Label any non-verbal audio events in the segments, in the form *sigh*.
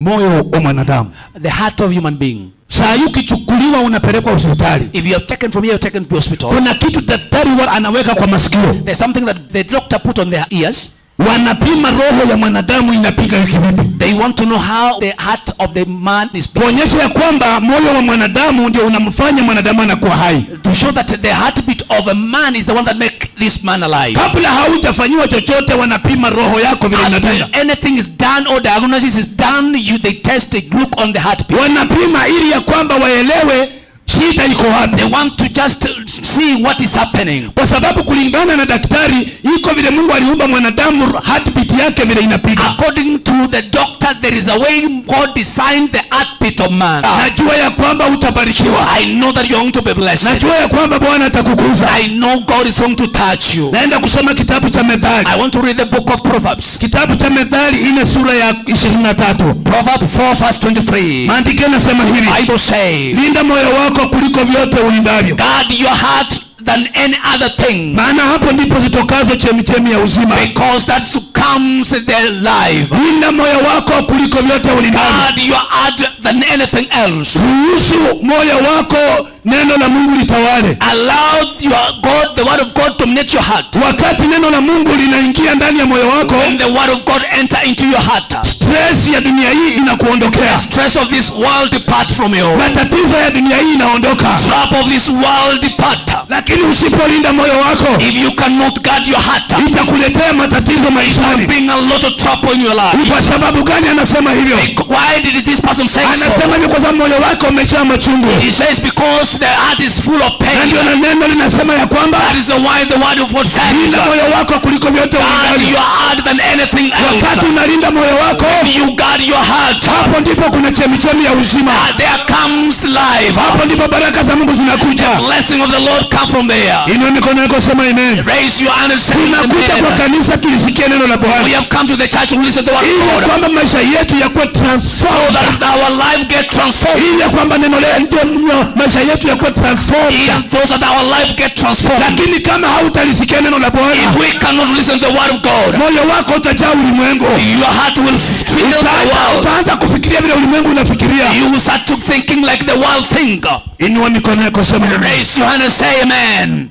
moyo wa mwanadamu The heart of human being. saa hii ukichukuliwa unapelekwa hospitali If you have taken from here, you're taken to hospital. kuna kitu daktari anaweka kwa masikio There's something that the doctor put on their ears. Wanapima roho ya mwanadamu inapiga kivipi They want to know how the heart of the man is beating. kuonyesha ya kwamba moyo wa mwanadamu ndio unamfanya mwanadamu anakuwa hai To show that the heartbeat of a man is the one that make this man alive. kabla haujafanyiwa chochote wanapima roho yako vile inatenda anything is done or diagnosis is done, you they test, it look on the heartbeat. wanapima ili ya kwamba waelewe shida iko wapi They want to just see what is happening. kwa sababu kulingana na daktari iko vile mungu aliumba mwanadamu heartbeat yake vile inapiga According to the doctor, there is a way God designed the heartbeat of man. najua ya kwamba utabarikiwa I know that you're going to be blessed. najua ya kwamba bwana atakukuza I know God is going to touch you. naenda kusoma kitabu cha methali I want to read the book of Proverbs. kitabu cha methali ine sura ya ishirini na tatu Proverbs 4 verse 23. maandiko yanasema hivi Bible say, linda moyo wako kuliko vyote ulindavyo guard your heart than any other thing. maana hapo ndipo zitokazo chemichemi ya uzima Because that comes their life. linda moyo wako kuliko vyote ulindavyo Guard your heart than anything else. ruhusu moyo wako neno la mungu litawale Allow your God, the word of God dominate your heart. wakati neno la mungu linaingia ndani ya moyo wako When the word of God enter into your heart, stress ya dunia hii inakuondokea stress of this world depart from you. matatizo ya dunia hii inaondoka Trap of this world depart. lakini usipolinda moyo wako If you cannot guard your heart, itakuletea matatizo maishani bring a lot of trouble in your life. kwa sababu gani anasema hivyo Why did this person say so? anasema hivyo kwa sababu moyo wako umejaa machungu He says because the heart is full of pain. ndio na neno linasema ya kwamba That is the why the word of God says, linda moyo wako kuliko vyote than anything wakati else. unalinda moyo wako You guard your heart. hapo ndipo kuna chemichemi ya uzima There comes life. hapo ndipo baraka za mungu zinakuja Blessing of the Lord come from there. inua mikono yako sema amen Raise your hand and say tunakuja kwa kanisa tulisikia neno la We have come to the church to listen to the word of God. kwamba maisha yetu yakuwe So transformed that our life get transformed. ili kwamba neno maisha yetu yakuwe transformed so that our life get transformed. lakini kama hautalisikia neno la bwana If we cannot listen to the word of God, moyo wako utajaa ulimwengu your heart will fill the Utaanza- kufikiria vile ulimwengu unafikiria You will start to thinking like the world think. inua mikono yako sema amen. Raise your hand and say amen.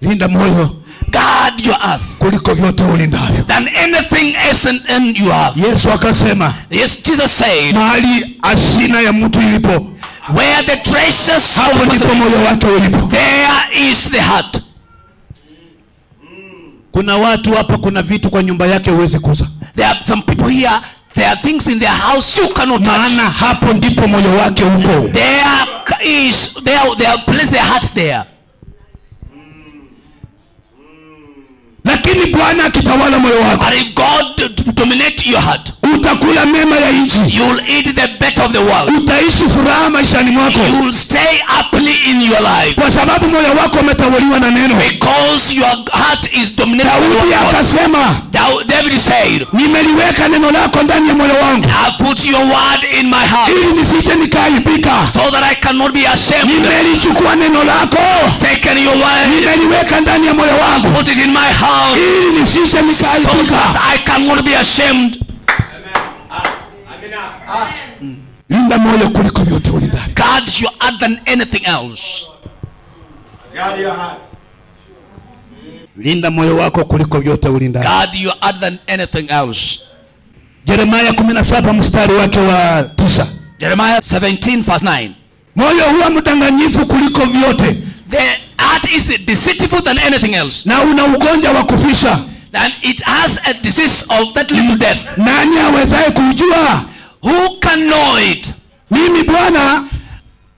linda moyo Guard your earth kuliko vyote ulindavyo than anything else and, and you have. yesu akasema Yes, Jesus said, mahali asina ya mtu ilipo where the treasures hapo ndipo moyo wake ulipo there is the heart. Kuna watu hapa kuna vitu kwa nyumba yake huwezi kuza There are some people here, there are things in their house you cannot touch. maana hapo ndipo moyo wake uko There is, there, there place their heart there. Lakini bwana akitawala moyo wako. But if God dominate your heart, utakula mema ya nchi. you will eat the better of the world. utaishi furaha maishani mwako. You will stay happily in your life. kwa sababu moyo wako umetawaliwa na neno. Because your heart is dominated daudi akasema David said, nimeliweka neno lako ndani ya moyo wangu. I put your word in my heart. Ili nisije nikaaibika so that I cannot be ashamed. nimelichukua neno lako. Taken your word, nimeliweka ndani ya moyo wangu. Put it in my heart ili nisije so nikaaibika that I cannot be ashamed. linda moyo kuliko vyote ulindavyo Guard your heart than anything else. Guard your heart. linda moyo wako kuliko vyote ulindavyo Guard your heart than anything else. jeremaya 17 mstari wake wa 9 Jeremiah 17 verse 9. moyo huwa mdanganyifu kuliko vyote The heart is deceitful than anything else. na una ugonjwa wa kufisha And it has a disease of that little death. nani awezaye kujua? Who can know it? mimi bwana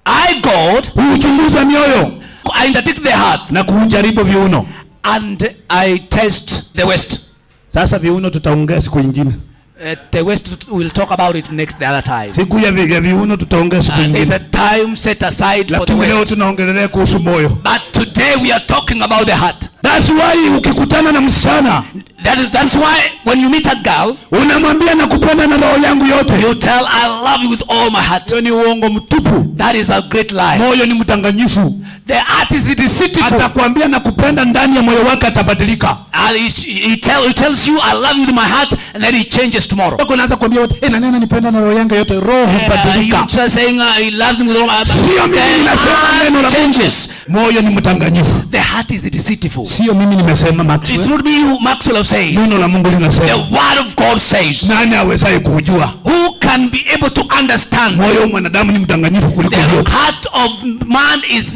I, God, huchunguza mioyo I interdicted the heart na kujaribu viuno and I test the west. sasa viuno tutaongea siku ingine Uh, the west will talk about it next the other time. siku ya, vya ya viuno tutaongea siku nyingine. there's a time set aside for the lakini leo tunaongelea kuhusu moyo But today we are talking about the heart. That's why ukikutana na msichana That is that's why when you meet a girl, unamwambia nakupenda na roho yangu yote you tell I love you with all my heart. hiyo ni uongo mtupu That is a great lie. moyo ni mdanganyifu The heart is deceitful. atakwambia nakupenda ndani ya moyo wake atabadilika And he, he, tell, he tells you I love you with my heart and then he changes tomorrow. Wako naanza kuambia watu eh, na roho yangu yote roho Uh, you hubadilika just saying uh, he loves me with all my heart. sio mimi nasema neno la changes. Moyo ni mtanganyifu The heart is deceitful. sio mimi nimesema It's it not me who Maxwell have said. neno la Mungu linasema The word of God says. nani awezaye kujua Who can be able to understand? moyo wa mwanadamu ni mdanganyifu kuliko The heart of man is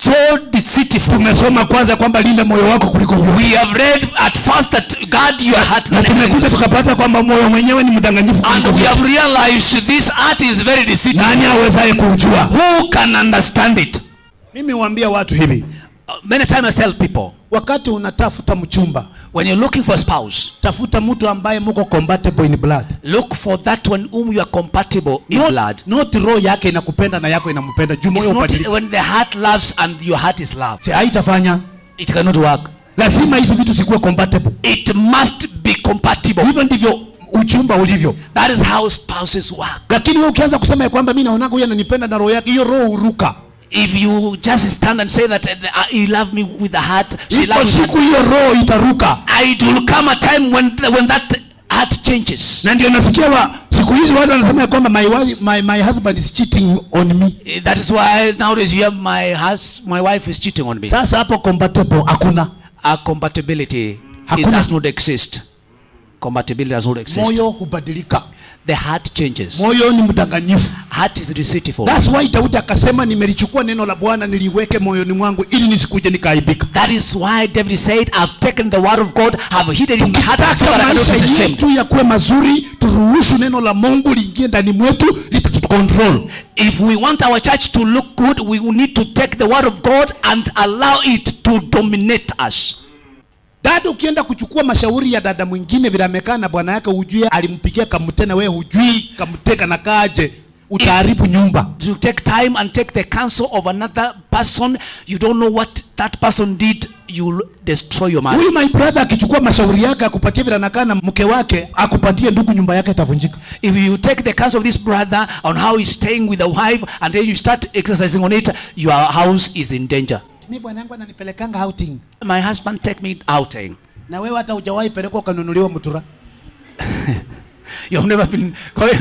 so deceitful. tumesoma kwanza kwamba linda moyo wako kuliko vyote We have read at first that guard your heart na tumekuja tukapata kwamba moyo mwenyewe ni mdanganyifu and we have realized this heart is very deceitful. nani awezaye kujua Who can understand it? Mimi huambia watu hivi Uh, many times I tell people wakati unatafuta mchumba when you're looking for a spouse, tafuta mtu ambaye muko compatible in blood look for that one whom you are compatible in not, blood. not roho yake inakupenda na yako inampenda juu moyo not when the heart loves and your heart is loved. Si haitafanya It cannot work. lazima hizi vitu zikuwe compatible It must be compatible. hivyo ndivyo uchumba ulivyo That is how spouses work. lakini wewe ukianza kusema ya kwamba mimi naonaga huyu ananipenda na roho yake hiyo roho huruka If you just stand and say that uh, you love me with the heart, she iko siku hiyo roho itaruka It will come a time when when that heart changes. na ndio nasikia wa siku hizi watu wanasema kwamba my, my, my husband is cheating on me Eh, That is why nowadays you have my hus my wife is cheating on me. sasa hapo compatible hakuna A compatibility hakuna. it does not exist. Compatibility does not exist. moyo hubadilika The heart changes. moyo ni mdanganyifu Heart is deceitful. That's why Daudi akasema nimelichukua neno la Bwana niliweke moyoni mwangu ili nisikuje nikaaibika. That is why David said, "I've taken the word of God, have hidden it in my heart, so that I cannot be ashamed." yakuwe mazuri, turuhusu neno la Mungu liingie ndani mwetu litatucontrol. If we want our church to look good, we will need to take the word of God and allow it to dominate us. Dada, ukienda kuchukua mashauri ya dada mwingine vile amekaa na bwana yake, hujui alimpigia kamtena, wewe hujui kamteka na kaje, utaharibu nyumba. To take time and take the counsel of another person, you don't know what that person did, you'll destroy your marriage. Huyu my brother akichukua mashauri yake akupatie vile anakaa na mke wake, akupatie ndugu, nyumba yake itavunjika. If you take the counsel of this brother on how he's staying with the wife and then you start exercising on it, your house is in danger. Mimi bwanangu ananipelekanga outing, My husband take me outing. na wewe hata hujawahi pelekwa ukanunuliwa mtura. *laughs* You have never been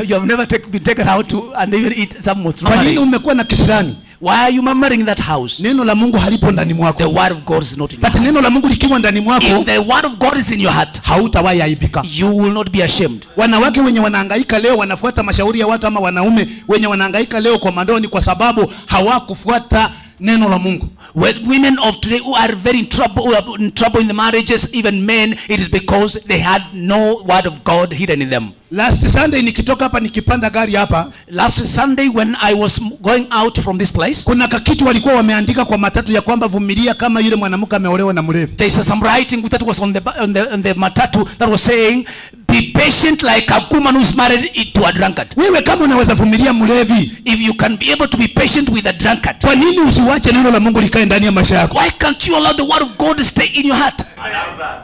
you have never take, been taken out to and even eat some Kwa nini umekuwa na kisirani? Why are you murmuring that house? Neno la Mungu halipo ndani The word of God is not in your but heart. neno la Mungu likiwa ndani mwako If the word of God is in your heart, hautawahi aibika. you will not be ashamed. Wanawake wenye wanahangaika leo wanafuata mashauri ya watu, ama wanaume wenye wanahangaika leo kwa mandoa ni kwa sababu hawakufuata neno la Mungu. When women of today who are very in trouble, who are in trouble in the marriages, even men, it is because they had no word of God hidden in them. Last Sunday nikitoka hapa nikipanda gari hapa, Last Sunday, when I was going out from this place, kuna kakitu walikuwa wameandika kwa matatu ya kwamba vumilia kama yule mwanamke ameolewa na mlevi. there is some writing that was on the on the, on the matatu that was saying, "Be patient like a woman who's married to a drunkard." Wewe kama unaweza vumilia mlevi, If you can be able to be patient with a drunkard, kwa nini usiwache neno la Mungu likae ndani ya maisha yako? why can't you allow the word of God to stay in your heart? I love that.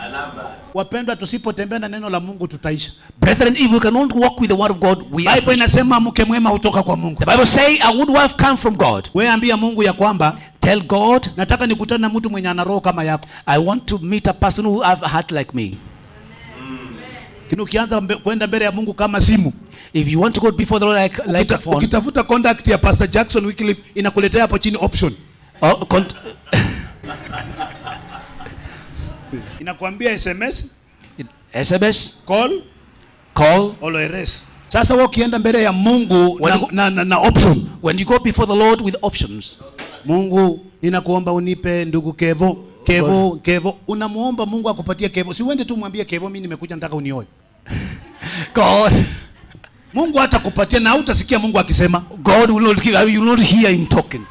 I love that. Wapendwa, tusipotembea na neno la Mungu tutaisha. Brethren, if we cannot walk with the word of God, we Bible inasema mke mwema hutoka kwa Mungu. The Bible say a good wife come from God. Wewe ambia Mungu ya kwamba Tell God, nataka nikutane na mtu mwenye ana roho kama yako. I want to meet a person who have a heart like me. Lakini ukianza mbe, kwenda mbele ya Mungu kama simu, If you want to go before the Lord like, like Ukita, a phone, ukitafuta contact ya Pastor Jackson Wycliffe inakuletea hapo chini option. Oh, cont- *laughs* Inakwambia SMS, SMS, call, call. or RS. Sasa wewe ukienda mbele ya Mungu na, Waliku- na, na, na option. When you go before the Lord with options, Mungu ninakuomba unipe ndugu Kevo, Kevo, Kevo. Unamuomba Mungu akupatie Kevo. Si uende tu mwambie Kevo mimi nimekuja nataka unioe. *laughs* God, Mungu hata kupatia na utasikia Mungu akisema. God will not you will not hear him talking.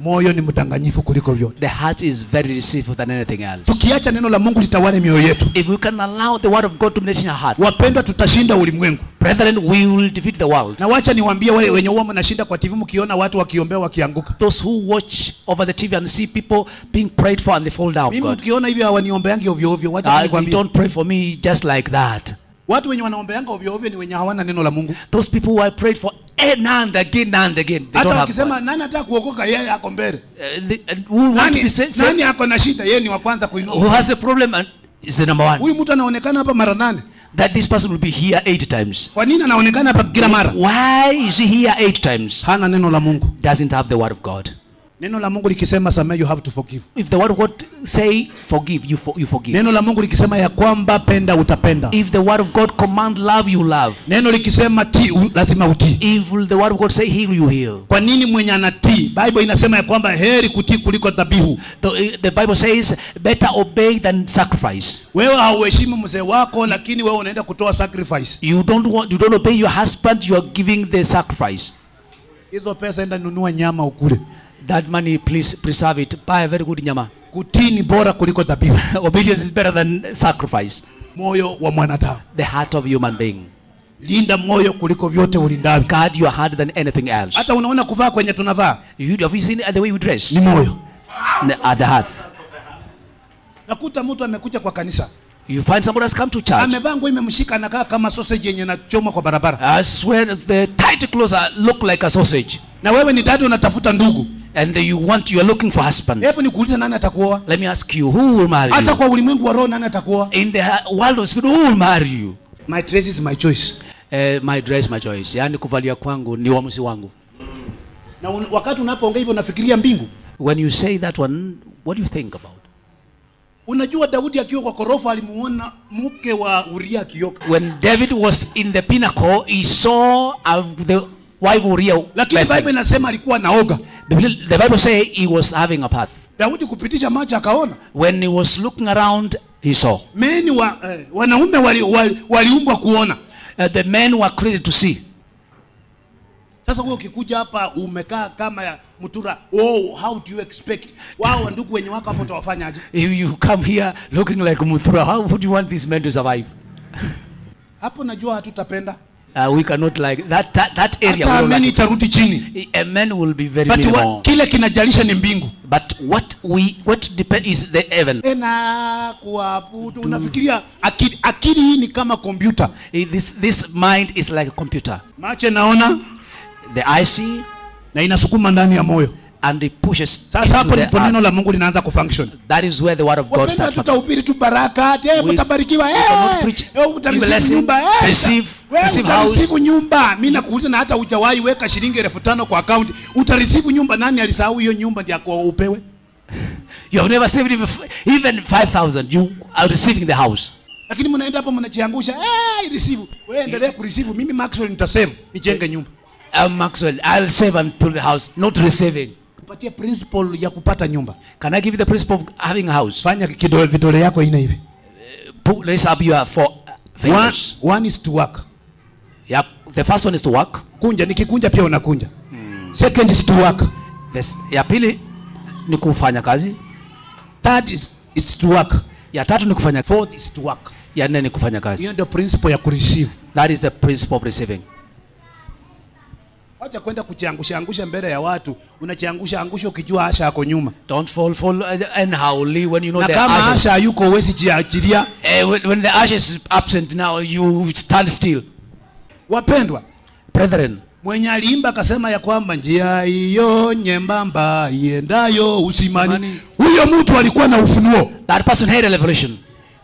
Moyo ni mdanganyifu kuliko vyote. The heart is very deceitful than anything else. Tukiacha neno la Mungu litawale mioyo yetu. If we can allow the word of God to dominate our heart, Wapendwa, tutashinda ulimwengu. Brethren, we will defeat the world. na wacha niwaambie wale wenye huwa mnashinda kwa tv mkiona watu wakiombea wakianguka Those who watch over the TV and see people being prayed for and they fall down. mimi ukiona hivyo hawaniombeangi ovyo ovyo wacha they nikwambie don't pray for me just like that. watu wenye wanaombeanga ovyo ovyo ni wenye hawana neno la mungu Those people who I prayed for and and again and again, they hata wakisema nani anataka kuokoka? Yeye ako mbele. Uh, and who nani, saved, nani ako na shida? Yeye ni wa kwanza who has a problem and is the number one. huyu mtu anaonekana hapa mara nane. That this person will be here eight times. kwa nini anaonekana hapa kila mara? Why is he here eight times? hana neno la mungu. Doesn't have the word of God. Neno la mungu likisema samehe, you have to forgive If the word of God say forgive, you for, you forgive. neno la mungu likisema ya kwamba penda utapenda If the word of God command love, you love. neno likisema ti lazima utii If the word of God say heal, you heal. kwa nini mwenye anatii bible inasema ya kwamba heri kutii kuliko dhabihu The, the Bible says better obey than sacrifice. wewe hauheshimu mzee wako lakini wewe unaenda kutoa sacrifice You don't want you don't obey your husband, you are giving the sacrifice. hizo pesa enda nunua nyama ukule That money, please preserve it. Buy a very good nyama. *laughs* kutii ni bora kuliko dhabihu Obedience is better than sacrifice. moyo wa mwanadamu The heart of human being. linda moyo kuliko vyote ulindavyo Guard your heart than anything else. hata unaona kuvaa kwenye tunavaa You, have you seen the way we dress? ni moyo At the heart. nakuta mtu amekuja kwa kanisa You find somebody has come to church. amevaa nguo imemshika anakaa kama sausage yenye nachoma kwa barabara I swear the tight clothes are, look like a sausage. na wewe ni dada unatafuta ndugu And you want, you are looking for husband. hebu nikuulize nani atakuoa Let me ask you, who will marry hata kwa ulimwengu wa roho nani atakuoa In the world of spirit, who will marry you? my dress is my choice Uh, my dress, my choice. Yani kuvalia kwangu ni uamuzi wangu. na un, wakati unapoongea hivyo unafikiria mbingu When you say that one, what do you think about? unajua daudi akiwa kwa korofa alimuona mke wa uria akioka When David was in the pinnacle, he saw uh, the wife Uriah. lakini bible inasema alikuwa naoga The, Bible- say he was having a path. daudi kupitisha macho akaona When he was looking around, he saw. Men wa, uh, wanaume waliumbwa wali, kuona Uh, the men were created to see. sasa wewe ukikuja hapa umekaa kama ya mtura oh, how do you expect wao ndugu wenye wako hapo utawafanyaje If you come here looking like mutura, how would you want these men to survive? hapo najua hatutapenda Uh, we cannot like that. That, that area. hata ameni like itarudi chini it. A man will be very but wa, kile kinajalisha ni mbingu But what we what depend is the heaven. tena kuabudu unafikiria akili, akili hii ni kama kompyuta This this mind is like a computer. macho naona The eye see na inasukuma ndani ya moyo and it pushes. sasa hapo ndipo neno la mungu linaanza kufunction That is where the word of God starts. tutahubiri tu baraka eh, We- mtabarikiwa eh, preach eh, blessing, nyumba eh, receive- utarisifu house. nyumba mimi nakuuliza na hata hujawahi weka shilingi elfu tano kwa account nyumba nani alisahau hiyo nyumba ndio upewe You have never saved even, even five thousand. You are receiving the house. lakini mnaenda hapo mnajiangusha eh, receive wewe endelea kureceive mimi Maxwell nitasave nijenge nyumba I'm Maxwell. I'll save and build the house, not receiving. Kupatia principle ya kupata nyumba Can I give you the principle of having a house? fanya kidole vidole yako ina hivi Put, raise up your four fingers. one one is to work Yeah, the first one is to work. kunja nikikunja pia unakunja Hmm. second is to work This, ya pili ni kufanya kazi. third is, is to work Ya tatu ni kufanya fourth is to work ya nne ni kufanya kazi. hiyo ndio principle ya kureceive That is the principle of receiving. Wacha kwenda kujiangusha angusha mbele ya watu. Unajiangusha angusha ukijua asha yako nyuma. Don't fall fall and howly when you know na the kama asha yuko huwezi jiachilia. Eh, when, when the Asha is absent now, you stand still. wapendwa Brethren, mwenye aliimba akasema ya kwamba njia hiyo nyembamba iendayo usimani. Usimani. huyo mtu alikuwa na ufunuo. That person had a revelation.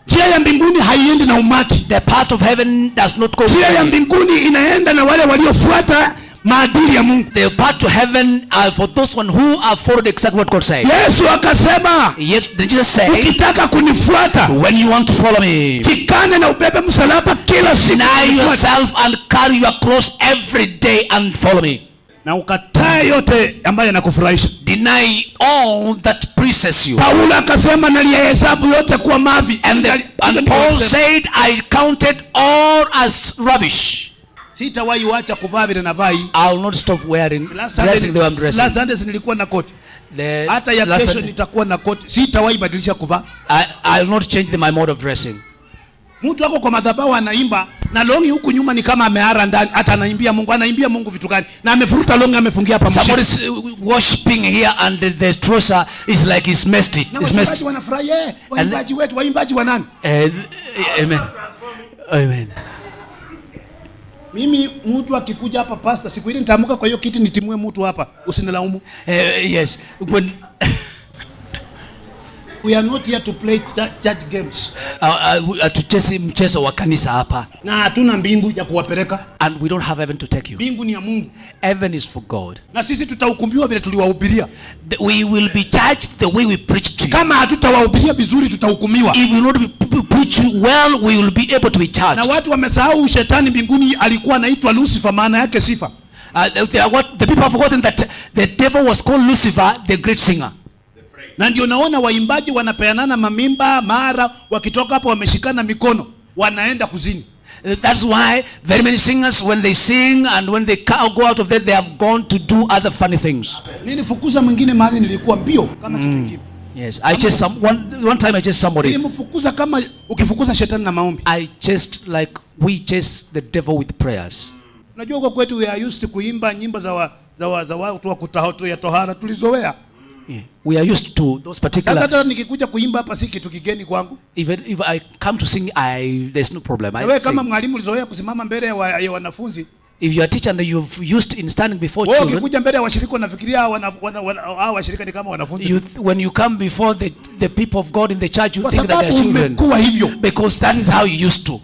njia ya mbinguni haiendi na umati The path of heaven does not go njia ya mbinguni inaenda na wale waliofuata maadili ya mungu The path to heaven are for those one who have followed exactly what God said. yesu akasema Yes, did Jesus say, ukitaka kunifuata when you want to follow me, jikane na ubebe msalaba kila siku deny yourself and carry your cross every day and follow me. na ukatae yote ambayo yanakufurahisha Deny all that pleases you. paulo akasema naliyahesabu yote kuwa mavi And, the, and Paul said, I counted all as rubbish. Sitawahi wacha kuvaa vile navaa hii I will not stop wearing, dressing the way I'm dressing. last Sunday nilikuwa na koti The, hata ya kesho nitakuwa na koti sitawahi badilisha kuvaa I, I will not change the, my mode of dressing. mtu wako kwa madhabahu anaimba na longi huku nyuma ni kama ameara ndani hata anaimbia mungu anaimbia mungu vitu gani na amefuruta longi amefungia hapa. Somebody is worshiping here and the, the trouser is like it's messy. na messy. wanafurahi eh, waimbaji wetu waimbaji wa nani Uh, amen. Amen. Mimi mtu akikuja hapa pasta siku ile nitaamka kwa hiyo kiti nitimue mtu hapa usinilaumu Uh, yes. *laughs* we are not here to play church games uh, uh, mchezo wa kanisa hapa na hatuna mbingu ya kuwapeleka and we don't have heaven to take you. mbingu ni ya mungu Heaven is for God. na sisi tutahukumiwa vile tuliwahubiria We will be judged the way we preach to you. kama hatutawahubiria vizuri tutahukumiwa If we not be- preach well, we will be able to be na watu wamesahau shetani mbinguni alikuwa anaitwa lucifer maana yake sifa Uh, they the, what the people have forgotten that the devil was called Lucifer, the great singer. Na ndio naona waimbaji wanapeanana mamimba mara wakitoka hapo wameshikana mikono wanaenda kuzini Uh, That's why very many singers, when they sing and when they go out of there, they have gone to do other funny things. nilifukuza mwingine mahali nilikuwa mbio kama kitu kingine Yes, I chased some one one time. I chased somebody. nilimfukuza kama ukifukuza shetani na maombi I chased like we chase the devil with prayers. unajua kwa kwetu we are used to kuimba nyimbo za wa, za wa, za watu wa kutahoto ya tohara tulizoea Yeah. We are used to those sasa particular. hata nikikuja kuimba hapa si kitu kigeni kwangu Even if I come to sing, I there's no problem. wewe kama mwalimu ulizoea kusimama mbele ya, wanafunzi If you're a teacher and you've used in standing before wewe children, ukikuja mbele ya washirika unafikiria hao washirika ni kama wanafunzi you when you come before the the people of God in the church, you kwa think that they are children umekuwa hivyo because that is how you used to.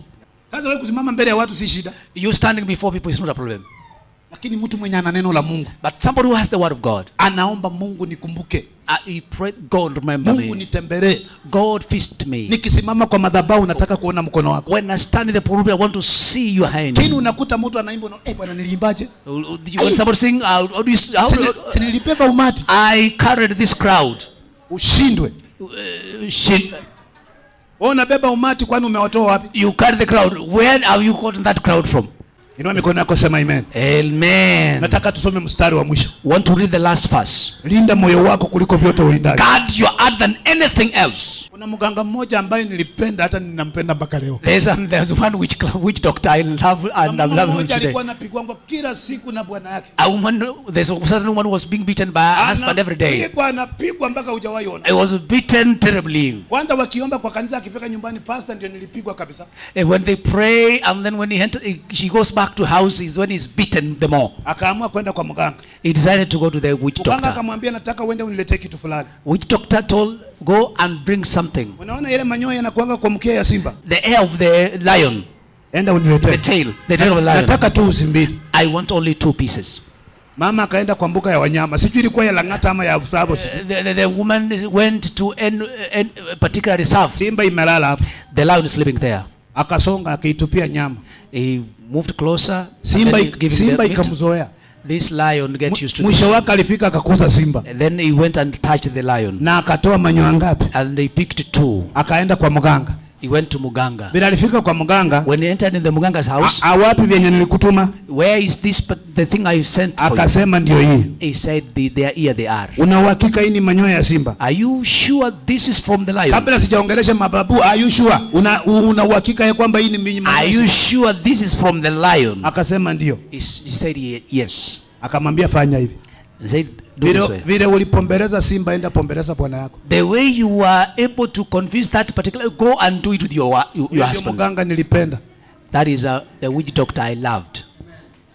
sasa wewe kusimama mbele ya watu si shida You standing before people is not a problem. Lakini mtu mwenye ana neno la mungu But somebody who has the word of God, anaomba mungu nikumbuke uh, he prayed, God remember mungu me. nitembelee God feast me. nikisimama kwa madhabahu nataka kuona mkono wako When I stand in the pulpit, I want to see your hand. chini unakuta mtu anaimba na eh bwana niliimbaje When somebody sing, uh, how do you, how, do, nilibeba umati I carried this crowd. ushindwe Uh, she, wewe unabeba umati kwani umewatoa wapi you carry the crowd. Where have you gotten that crowd from? Inua mikono yako sema amen Amen. nataka tusome mstari wa mwisho Want to read the last verse? linda moyo wako kuliko vyote ulindavyo. Guard your heart than anything else. kuna mganga mmoja ambaye nilipenda hata ninampenda mpaka leo There's, um, there's one which, witch doctor I love and I'm loving him today. alikuwa anapigwa kila siku na bwana yake A woman, there's a certain woman who was being beaten by her husband every day. Anapigwa, anapigwa mpaka hujawahi ona I was beaten terribly. kwanza wakiomba kwa kanisa akifika nyumbani pastor ndio nilipigwa kabisa And when they pray, and then when he enter, she goes back to house, is when he's beaten the more. akaamua kwenda kwa mganga He decided to go to the witch mganga doctor. akamwambia nataka uende uniletee kitu fulani Witch doctor told, go and bring something. unaona ile manyoya yanakuanga kwa mkia ya simba The hair of the lion, enda the tail, the tail of the lion. nataka tu uzi mbili I want only two pieces. mama akaenda kwa mbuga ya wanyama sijui ilikuwa ya lang'ata ama ya Tsavo. Uh, the, the, the woman went to an, an, a particular reserve. simba imelala hapo The lion is sleeping there. akasonga akaitupia nyama He moved closer. simba, simba ikamzoea This lion get used to mwisho wake alifika akakuza simba And then he went and touched the lion. na akatoa manyoya ngapi And they picked two. akaenda kwa mganga He went to Muganga. bila alifika kwa muganga. When he entered in the Muganga's house, awapi vyenye nilikutuma where is this the thing I sent for you? akasema ndio hii He said, "The- they are here they are. una uhakika hii ni manyoya ya simba Are you sure this is from the lion? kabla sijaongelesha mababu are you sure una una uhakika ya kwamba hii ni manyoya? Are you sure this is from the lion? akasema ndio He, he said, yes. akamwambia fanya hivi He said, vile, vile ulipombeleza simba enda pombeleza bwana yako. The way you were able to convince that particular, go and do it with your, your, your husband. mganga nilipenda. That is a, the witch doctor I loved.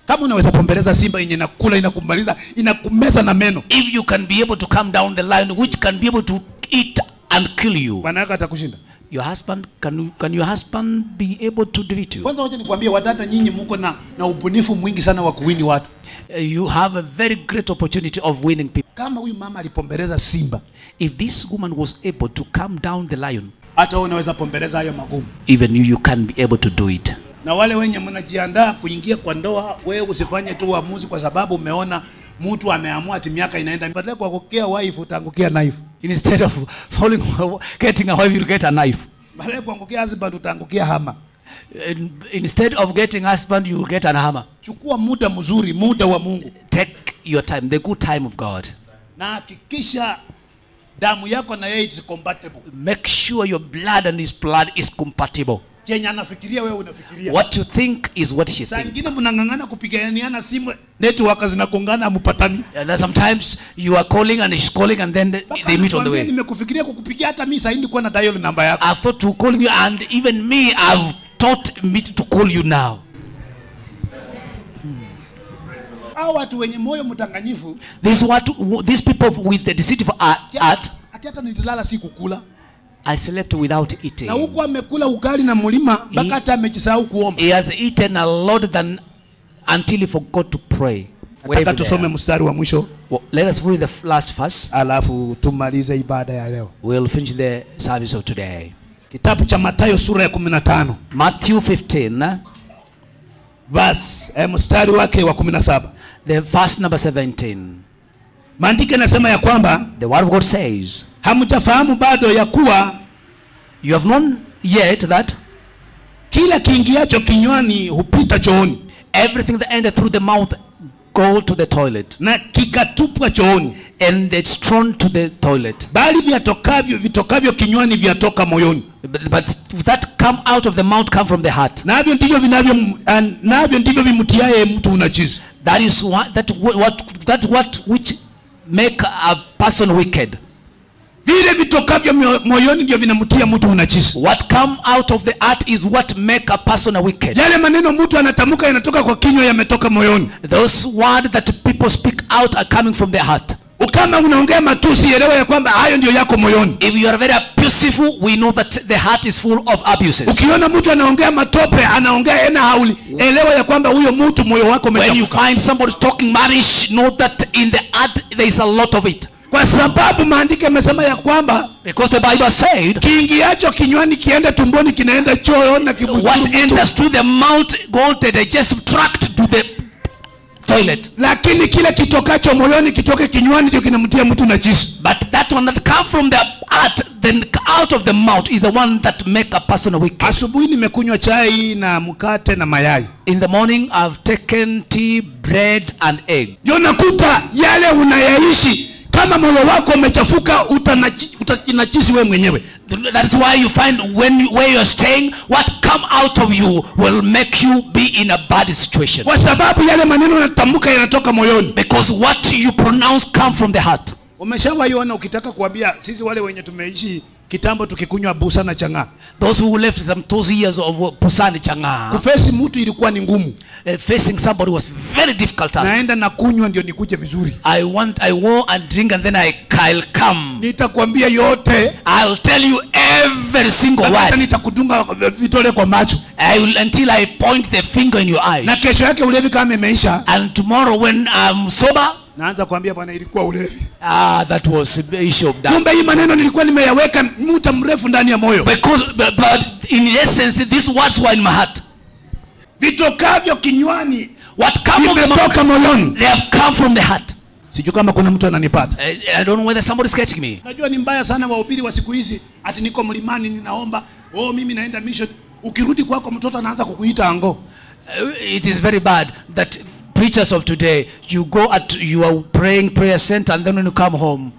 kama unaweza pombeleza simba yenye inakula inakumaliza inakumeza na meno. If you can be able to calm down the lion, which can be able to eat and kill you, bwana yako atakushinda. Your husband, can, can your husband be able to defeat you? kwanza wacha nikwambie wadada nyinyi mko na, na ubunifu mwingi sana wa kuwini watu. Uh, You have a very great opportunity of winning people. kama huyu mama alipombeleza simba If this woman was able to calm down the lion, hata unaweza pombeleza hayo magumu even you, you can be able to do it. na wale wenye mnajiandaa kuingia kwa ndoa wewe usifanye tu uamuzi kwa sababu umeona mtu ameamua ati miaka inaenda badala kwa kukea wife utaangukia knife Instead of *laughs* falling, getting a wife, you get a knife. badala kuangukia husband utaangukia hama Instead of getting husband, you get an hammer. chukua muda mzuri muda wa mungu Take your time, the good time of God. na hakikisha damu yako na yeye is compatible Make sure your blood and his blood is compatible. chenye anafikiria wewe unafikiria What you think is what she thinks. ingine mnang'ang'ana kupiganiana simu network zinakongana amupatani And sometimes you are calling and she's calling and then they meet on the way. nimekufikiria kukupigia hata mi saindi kuwa na dial number yako I thought to call you and even me I've taught me to call you now. Hao watu wenye moyo mdanganyifu This is what these people with the deceitful heart, ati hata nililala si kukula I slept without na eating. huku amekula ugali na mlima mpaka He- hata amejisahau kuomba He has eaten a lot than until he forgot to pray. Nataka tusome mstari wa mwisho Well, let us read the last verse. alafu tumalize ibada ya leo We'll finish the service of today. Kitabu cha Mathayo sura ya 15 Matthew 15, verse eh, mstari wake wa 17 the verse number 17. maandiko yanasema ya kwamba The word of God says, hamjafahamu bado ya kuwa You have known yet that kila kiingiacho kinywani hupita chooni. everything that entered through the mouth go to the toilet, na kikatupwa chooni and it's thrown to the toilet. bali vyatokavyo vitokavyo kinywani vyatoka moyoni But, but that come out of the mouth come from the heart. navyo ndivyo vinavyo navyo ndivyo vimtiaye mtu unachizi That is what that what that what which make a person wicked. Vile vitokavyo moyoni ndio vinamtia mtu unajisi What come out of the heart is what make a person a wicked. yale maneno mtu anatamka yanatoka kwa kinywa yametoka moyoni Those word that people speak out are coming from their heart. kama unaongea matusi elewa ya kwamba hayo ndio yako moyoni If you are very abusive, we know that the heart is full of abuses. ukiona mtu anaongea matope anaongea ena hauli elewa ya kwamba huyo mtu moyo wako When you find somebody talking marriage know that in the heart there is a lot of it. Kwa sababu maandiko yamesema ya kwamba Because the Bible said, kiingiacho kinywani kienda tumboni kinaenda choo na kibuchu what enters through the mouth go to the digestive tract to the toilet. lakini kile kitokacho moyoni kitoke kinywani ndio kinamtia mtu najisi But that one that come from the heart, then out of the mouth, is the one that make a person wicked. asubuhi nimekunywa chai na mkate na mayai In the morning, I've taken tea, bread, and egg. ndio nakuta yale unayaishi kama moyo wako umechafuka utajinajisi wewe mwenyewe that is why you find when you, where you're staying, what come out of you will make you be in a bad situation. kwa sababu yale maneno yanatamka yanatoka moyoni Because what you pronounce come from the heart. umeshawaiona ukitaka kuambia sisi wale wenye tumeishi kitambo tukikunywa busa na chang'aa Those who left some those years of Pusani Changa, kufesi mtu ilikuwa ni ngumu uh, facing somebody was very difficult task. naenda na kunywa ndio nikuje vizuri I want, I want and drink, and then I, I'll come. nitakwambia yote I'll tell you every single word. hata nitakudunga vitole kwa macho I will, until I point the finger in your eyes. na kesho yake ulevi kama imeisha And tomorrow, when I'm sober, naanza kuambia bwana ilikuwa ulevi ah, that was the issue of that. kumbe hii maneno nilikuwa nimeyaweka muda mrefu ndani ya moyo Because, but, but in essence, these words were in my heart. vitokavyo kinywani What come from the moyoni they have come from the heart. sijui kama kuna mtu ananipata I, I don't know whether somebody's catching me. najua ni mbaya sana wahubiri wa siku hizi ati niko mlimani ninaomba oh mimi naenda mission ukirudi kwako mtoto anaanza kukuita ango Uh, It is very bad that preachers of today, you go at, you are praying prayer center, and then when you come home,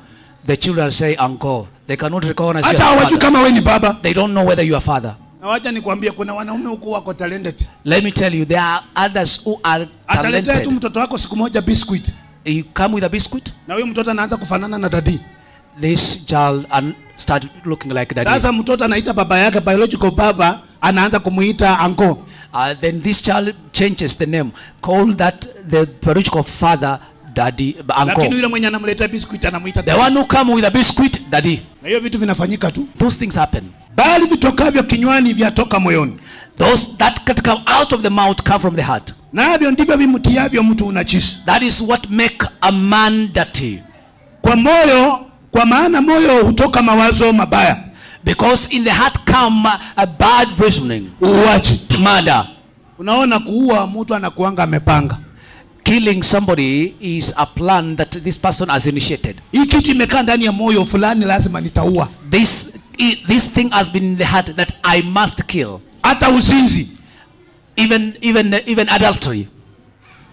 the children say, Uncle. They cannot recognize hata your hawajui father. kama ni baba They don't know whether you are father. na wacha nikwambie kuna wanaume huko wako talented Let me tell you, there are others who are ataletea tu talented. mtoto wako siku moja biscuit You come with a biscuit, na huyo mtoto anaanza kufanana na daddy. this child and start looking like daddy. sasa mtoto anaita baba yake biological baba anaanza kumuita ango Uh, then this child changes the name, call that the biological father daddy, lakini uncle. yule mwenye anamletea biscuit anamuita The one who come with a biscuit, daddy. na hiyo vitu vinafanyika tu Those things happen. bali vitokavyo kinywani vyatoka moyoni Those that can come out of the mouth come from the heart. navyo ndivyo vimtiavyo mtu unachisi That is what make a man dirty. kwa moyo kwa maana moyo hutoka mawazo mabaya Because in the heart come a bad reasoning, uuaji murder. unaona kuua mtu anakuanga amepanga Killing somebody is a plan that this person has initiated. hii kitu imekaa ndani ya moyo fulani lazima nitaua This, this thing has been in the heart that I must kill. hata uzinzi Even, even, even adultery.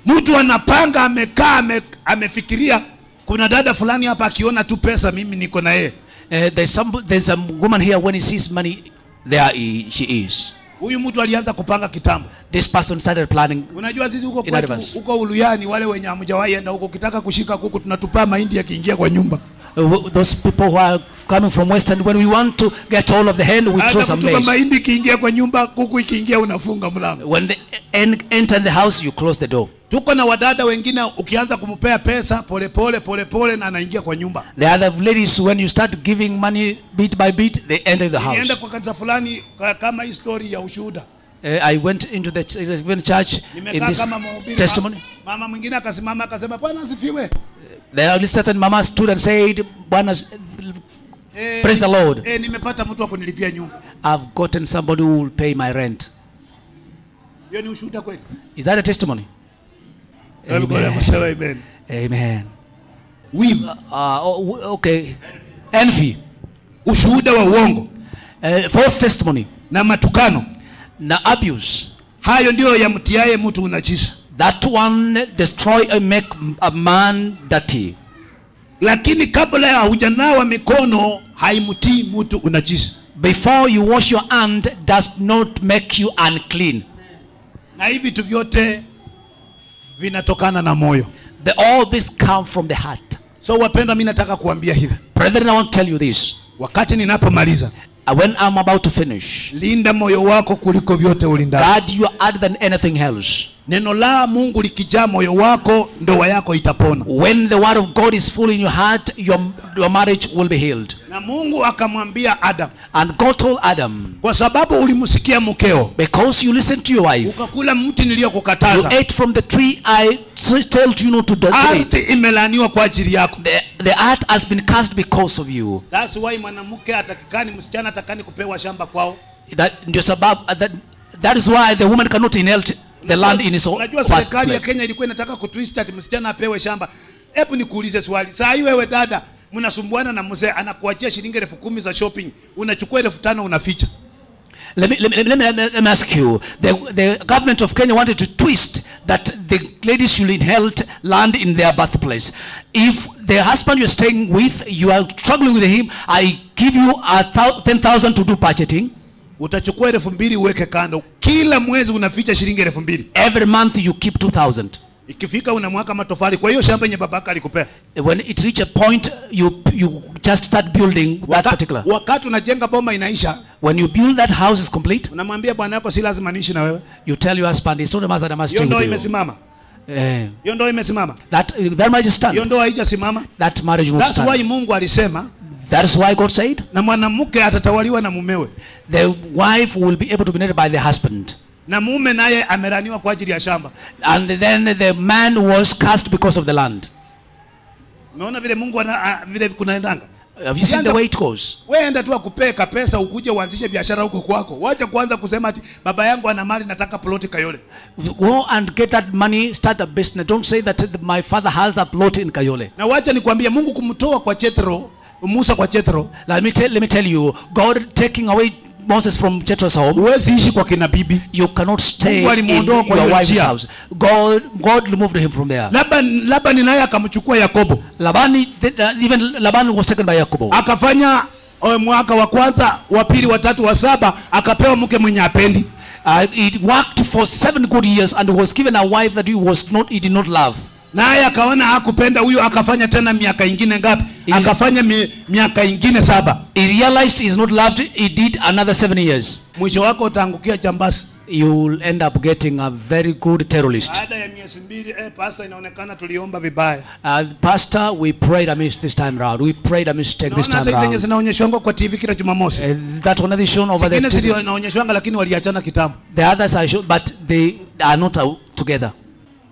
mtu anapanga amekaa ame, amefikiria kuna dada fulani hapa akiona tu pesa mimi niko na yeye Uh, there's some there's a woman here when he sees money, there he, she is. huyu mtu alianza kupanga kitambo This person started planning. unajua sisi huko kwetu huko uluyani wale wenye hamjawahi enda huko ukitaka kushika kuku tunatupaa mahindi yakiingia kwa nyumba Those people who are coming from Western, when we want to get all of the hen, we throw some maize. mahindi ikiingia kwa nyumba kuku ikiingia unafunga mlango When they enter the house, you close the door. tuko na wadada wengine ukianza kumpea pesa polepole polepole na anaingia kwa nyumba The other ladies, when you start giving money bit by bit, they enter the house. nienda kwa kanisa fulani kama hii story ya ushuhuda Uh, I went into the even church in this testimony. mama mwingine akasimama akasema bwana asifiwe There are certain mama stood and said, Bwana, eh, praise the Lord. eh, nimepata mtu wa kunilipia nyumba I've gotten somebody who will pay my rent. hiyo ni ushuhuda kweli Is that a testimony? Amen. amen With, Uh, oh, okay. Envy. ushuhuda wa uongo Uh, false testimony. na matukano Na abuse. hayo ndio yamtiaye mtu unajisi That one destroy and make a man dirty. lakini kabla ya hujanawa mikono haimtii mtu unajisi Before you wash your hand does not make you unclean. na hivi vitu vyote vinatokana na moyo The, all this come from the heart. so wapendwa mi nataka kuambia hivi Brethren, I want to tell you this. wakati ninapomaliza Uh, When I'm about to finish, linda moyo wako kuliko vyote ulindavyo guard your heart than anything else. Neno la mungu likijaa moyo wako ndoa yako itapona When the word of God is full in your heart, your, your marriage will be healed. na mungu akamwambia adam And God told Adam, kwa sababu ulimsikia mkeo because you listened to your wife, ukakula mti niliyokukataza. you ate from the tree I told you not to do ardhi imelaniwa kwa ajili yako The, the earth has been cursed because of you. That's why mwanamke atakikani msichana atakani kupewa shamba kwao That, ndio sababu, that, that is why the woman cannot inherit the land in his own unajua serikali ya kenya ilikuwa inataka kutwist ati msichana apewe shamba. Hebu nikuulize swali. Saa hii wewe dada mnasumbuana na mzee anakuachia shilingi elfu kumi za shopping unachukua elfu tano unaficha. Let me, let, me, let, me, let me ask you. The, the government of Kenya wanted to twist that the ladies should inherit land in their birthplace. If the husband you're staying with you are struggling with him I give you a 10,000 to do budgeting. Utachukua elfu mbili uweke kando. Kila mwezi unaficha shilingi elfu mbili. Every month you keep 2,000. ikifika unamwaka matofali. Kwa hiyo shamba yenye babaka alikupea. When it reach a point, you, you just start building that Waka, particular. wakati unajenga boma inaisha. When you build that house is complete, unamwambia bwana yako si lazima niishi na wewe. you tell your husband, it's not a matter that I must you stay with you. imesimama. Eh, hiyo ndoa imesimama. That, that marriage stand. hiyo ndio ndoa haijasimama. That marriage will that's why mungu alisema That is why God said, na mwanamke atatawaliwa na mumewe the wife will be able to be led by the husband. na mume naye ameraniwa kwa ajili ya shamba And then the man was cast because of the land. umeona vile mungu ana, vile kunaendanga Have you seen the way it goes? Wewe enda tu akupeka pesa ukuje uanzishe biashara huko kwako wacha kwanza kusema ati baba yangu ana mali nataka ploti kayole Go and get that money, start a business. Don't say that my father has a plot in Kayole. na wacha nikwambie mungu kumtoa kwa chetro musa kwa Jethro. Let me tell, let me tell you, God taking away Moses from Jethro's home, huwezi ishi kwa kina bibi you cannot stay Mungu in alimuondoa kwa your wife's njia. house. God, God removed him from there. laban labani naye akamchukua yakobo Labani, even Laban was taken by Jacob. akafanya mwaka wa kwanza wa pili wa tatu wa saba akapewa mke mwenye apendi Uh, it worked for seven good years and was given a wife that he was not, he did not love. Naye akaona hakupenda huyo akafanya tena miaka ingine ngapi akafanya mi, miaka ingine saba He realized he's not loved. He did another seven years. mwisho wako utaangukia jambasi. You will end up getting a very good terrorist. baada ya miezi mbili eh, pastor, inaonekana tuliomba vibaya Uh, Pastor, we prayed amiss this time round. We prayed a mistake this time round. zinaonyeshwanga kwa tv kila jumamosi Uh, that one is shown over the TV. zinaonyeshwanga lakini waliachana kitambo The others are shown, but they are not uh, together.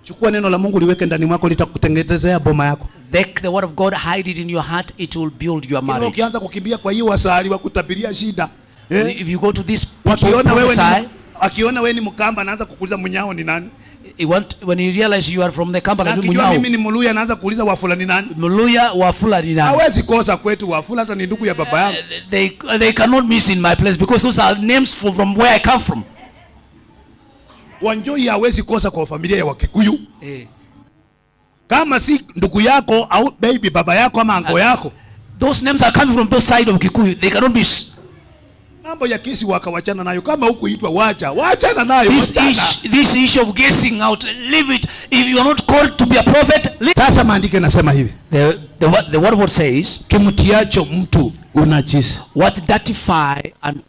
Chukua neno la mungu liweke ndani mwako litakutengenezea boma yako Take the word of God, hide it in your heart. It will build your marriage. ukianza kukimbia kwa hiyo wasali wa kutabiria shida eh? If you go to this akiona wakiona wewe ni, akiona wewe ni mkamba anaanza kukuuliza mnyao ni nani he want, when you realize you are from the Na company, akijua mimi ni mluya anaanza kuuliza wafula ni nani Muluya Wafula ni nani? hawezi kosa kwetu wafula hata ni ndugu ya baba yangu they they cannot miss in my place because those are names from, from where I come from. Wanjoi hawezi kosa kwa familia ya wakikuyu. Eh. kama si ndugu yako au baby baba yako ama ango yako. Those names are coming from those side of Kikuyu. They cannot be mambo ya kesi wakawachana nayo. Kama hukuitwa wacha. Wachana nayo This, ish, this issue of guessing out, leave it. If you are not called to be a prophet, leave sasa maandiko yanasema hivi. The, the, the word of God says, kimtiacho mtu unajisi. what datify and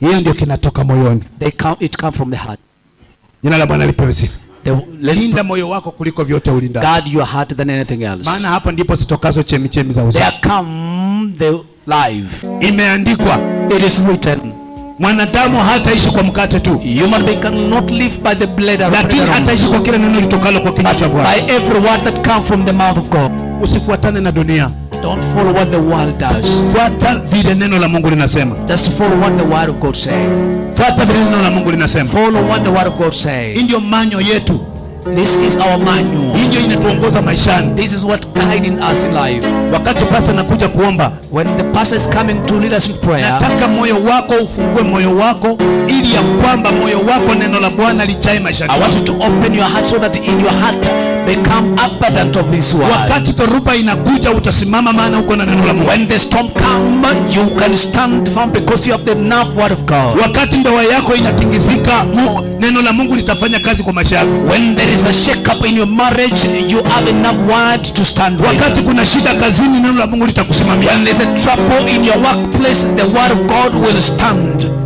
hiyo ndio kinatoka moyoni. They come, it come from the heart. Jina la bwana lipewe sifa linda moyo wako kuliko vyote ulinda guard your heart than anything else. maana hapa ndipo zitokazo chemichemi za uzima There come the life. imeandikwa It is written. mwanadamu hataishi kwa mkate tu Human being cannot live by the blood of lakini hataishi kwa kila neno litokalo kwa kinywa cha bwana by every word that come from the mouth of God. usifuatane na dunia Don't follow what the world does. fuata vile neno la mungu linasema Just follow what the word of God say. fuata vile neno la mungu linasema Follow what the word of God say. hii ndio manyo yetu This is our manual. hii ndio inatuongoza maishani This is what guiding us in life. wakati pastor anakuja kuomba When the pastor is coming to lead us in prayer, nataka moyo wako ufungue moyo wako ili ya kwamba moyo wako neno la bwana lichae maishani I want you to open your heart so that in your heart become abundant of this word. wakati dhoruba inakuja utasimama maana uko na neno la mungu When the storm come, you can stand firm because you have the enough word of God. wakati ndoa yako inatingizika neno la mungu litafanya kazi kwa maisha yako When there is a shake-up in your marriage, you have enough word to stand with. wakati kuna shida kazini neno la mungu litakusimamia When there is a trouble in your workplace, the word of God will stand.